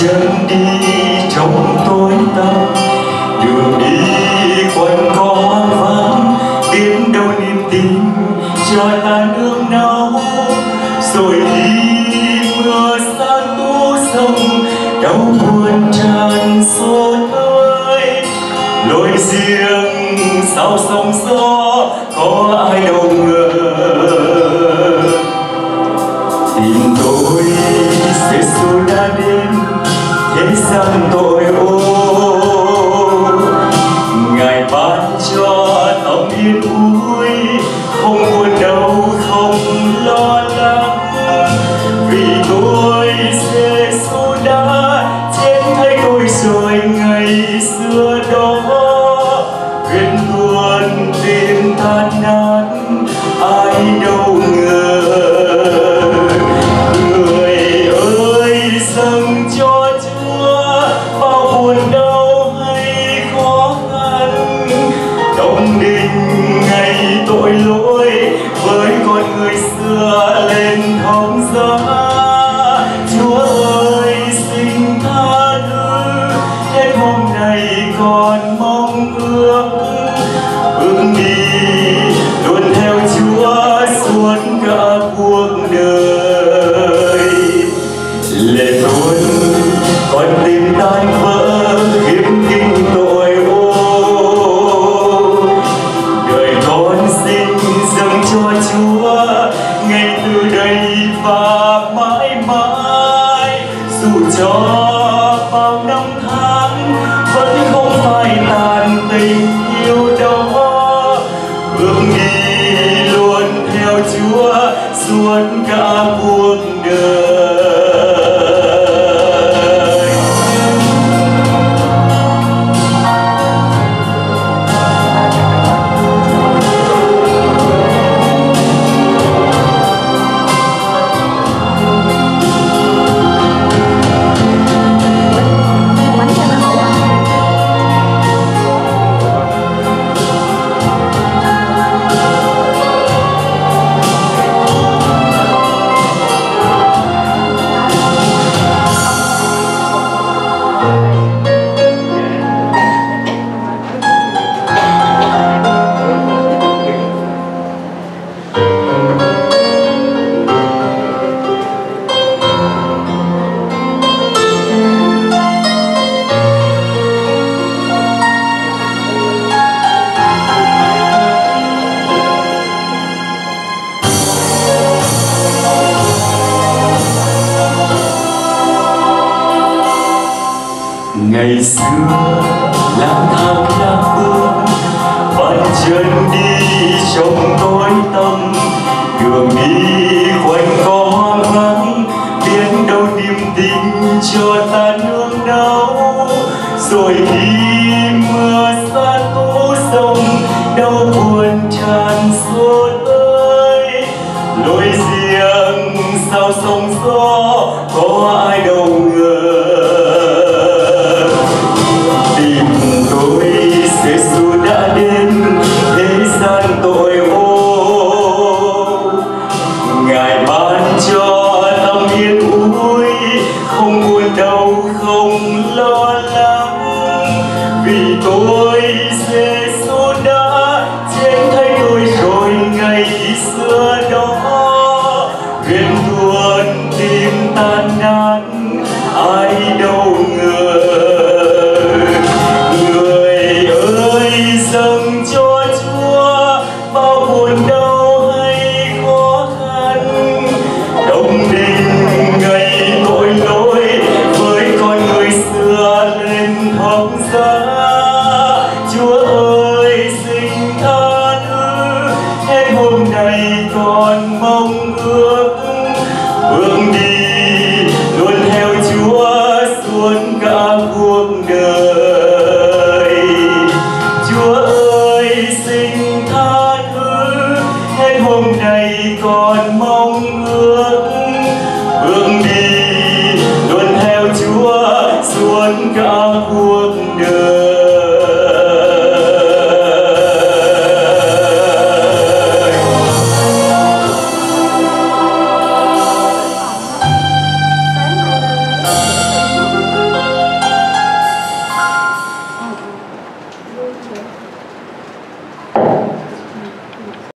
chân đi trong tối tăm. Đường đi quanh co vắng, biết đâu niềm tin cho ta nước nấu. Rồi đi mưa xa tu sông, đau buồn tràn xô ơi lối riêng sau sóng gió, có ai đâu ngờ. Tìm tôi Giêsu đã đến thế tội ô ngài ban cho tâm yên vui bao năm tháng, vẫn không phai tàn tình yêu đó bước đi luôn theo chúa, suốt cả cuộc ngày xưa, lang thang lang bước bàn chân đi trong tối tăm đường đi quanh co hoang vắng, biết đâu niềm tin cho ta nương náu rồi khi mưa xa tố sông, đau buồn tràn xuôi ơi lối riêng sao sông sâu. Suốt đời